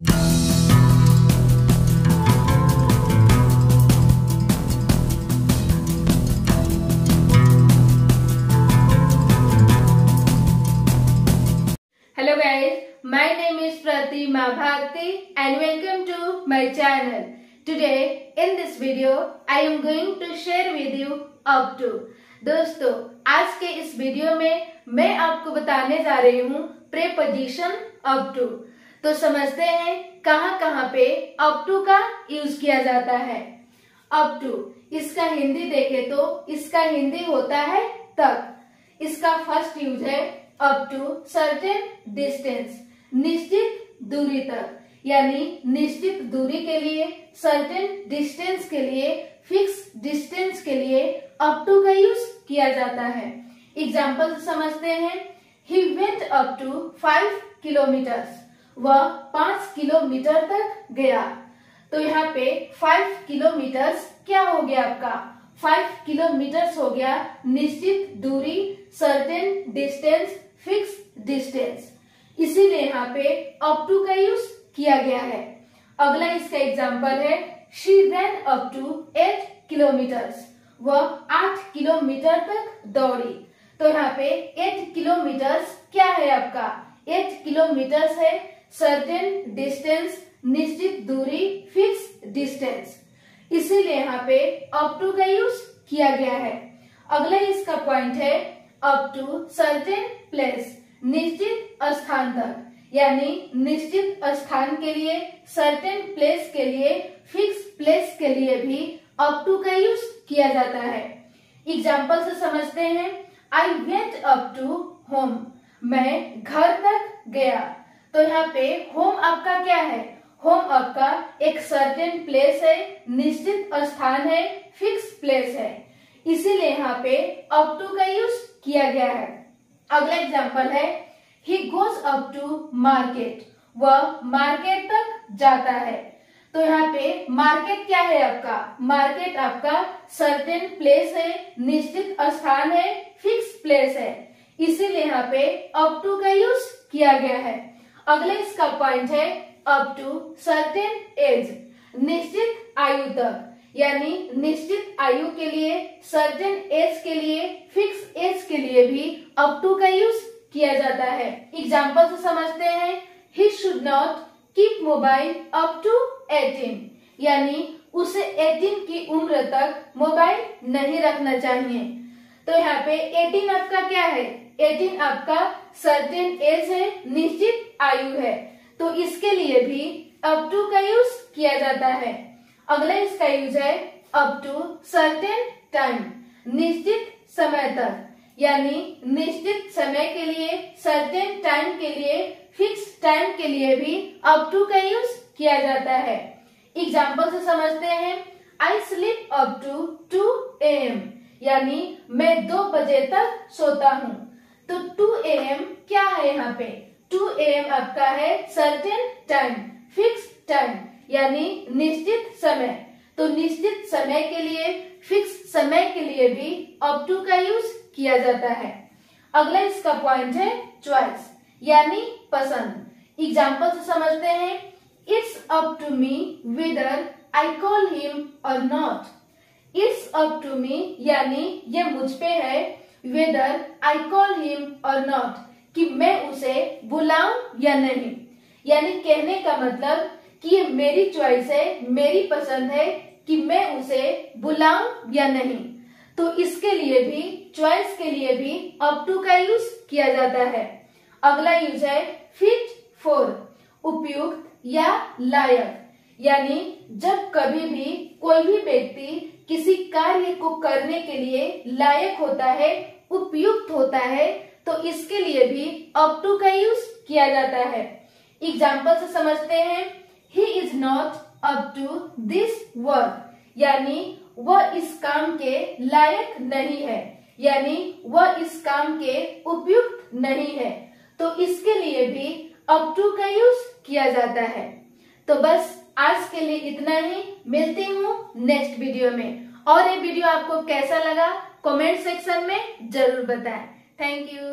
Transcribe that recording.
Hello guys, my name is Pratima Bhakti and welcome to my channel. Today in this video I am going to share with you up to. दोस्तों आज के इस video में मैं आपको बताने जा रही हूँ प्रेपोजिशन अप टू तो समझते हैं कहाँ कहाँ पे अप टू का यूज़ किया जाता है। अप टू इसका हिंदी देखे तो इसका हिंदी होता है तक। इसका फ़र्स्ट यूज़ है अप टू सर्टेन डिस्टेंस निश्चित दूरी तक। यानी निश्चित दूरी के लिए सर्टेन डिस्टेंस के लिए फिक्स डिस्टेंस के लिए अप टू का यूज़ किया जाता है। एग्ज़ाम्पल समझते हैं। He went up to five kilometres वह पाँच किलोमीटर तक गया। तो यहाँ पे फाइव किलोमीटर्स क्या हो गया आपका? फाइव किलोमीटर्स हो गया निश्चित दूरी सर्टेन डिस्टेंस फिक्स डिस्टेंस इसीलिए यहाँ पे अप टू का यूज़ किया गया है। अगला इसका एग्ज़ाम्पल है she ran up to eight kilometres वह आठ किलोमीटर तक दौड़ी। तो यहाँ पे एट किलोमीटर्स क्या है आपका? एट किलोमीटर्स है सर्टेन डिस्टेंस निश्चित दूरी फिक्स डिस्टेंस इसीलिए यहाँ पे अप टू का यूज़ किया गया है। अगला इसका पॉइंट है अप टू सर्टेन प्लेस निश्चित स्थान तक, यानी निश्चित स्थान के लिए सर्टेन प्लेस के लिए फिक्स प्लेस के लिए भी अप टू का यूज़ किया जाता है। एग्ज़ाम्पल से समझते हैं I went up to home मैं घर तक गया। तो यहाँ पे होम आपका क्या है? होम आपका एक सर्टेन प्लेस है, निश्चित स्थान है फिक्स प्लेस है। इसीलिए यहाँ पे अप टू का यूज़ किया गया है। अगला एग्ज़ाम्पल है he goes up to market वह मार्केट तक जाता है। तो यहाँ पे मार्केट क्या है आपका? मार्केट आपका सर्टेन प्लेस है, निश्चित स्थान है फिक्स प्लेस है। इसीलिए यहाँ पे अप टू का यूज़ किया गया है। अगले इसका पॉइंट है अप टू सर्टेन एज निश्चित आयु तक, यानी निश्चित आयु के लिए सर्टेन एज के लिए फिक्स एज के लिए भी अप टू का यूज़ किया जाता है। एग्ज़ाम्पल से समझते हैं। He should not keep mobile up to 18 यानी उसे 18 की उम्र तक मोबाइल नहीं रखना चाहिए। तो यहाँ पे 18 आपका क्या है? 18 आपका सर्टेन एज है। निश्चित आयु है। तो इसके लिए भी अप टू का यूज़ किया जाता है। अगला इसका यूज़ है अप टू सर्टेन टाइम निश्चित समय तक, यानी निश्चित समय के लिए सर्टेन टाइम के लिए फिक्स टाइम के लिए भी अप टू का यूज़ किया जाता है। एग्ज़ाम्पल से समझते हैं। I sleep up to two AM यानी मैं दो बजे तक सोता हूँ। तो टू एम क्या है यहाँ पे? टू एम आपका है सर्टेन टाइम फिक्स टाइम यानी निश्चित समय। तो निश्चित समय के लिए फिक्स समय के लिए भी अप टू का यूज़ किया जाता है। अगला इसका पॉइंट है चॉइस यानी पसंद। एग्ज़ाम्पल से समझते हैं it's up to me whether I call him और not it's up to me यानी ये मुझ पे है वेदर आई कॉल हिम और नॉट कि मैं उसे बुलाऊं या नहीं। यानी कहने का मतलब कि ये मेरी चॉइस है, मेरी पसंद है कि मैं उसे बुलाऊं या नहीं। तो इसके लिए भी चॉइस के लिए भी अप टू का यूज़ किया जाता है। अगला यूज़ है फिट फॉर उपयुक्त या लायक। यानी जब कभी भी कोई भी व्यक्ति किसी कार्य को करने के लिए लायक होता है, उपयुक्त होता है तो इसके लिए भी अप टू का यूज़ किया जाता है। एग्ज़ाम्पल से समझते हैं। He is not up to this work यानी, वह इस काम के लायक नहीं है। यानी, वह इस काम के उपयुक्त नहीं है। तो इसके लिए भी अप टू का यूज़ किया जाता है। तो बस, आज के लिए इतना ही। मिलती हूँ नेक्स्ट वीडियो में। और ये वीडियो आपको कैसा लगा कमेंट सेक्शन में ज़रूर बताएँ। Thank you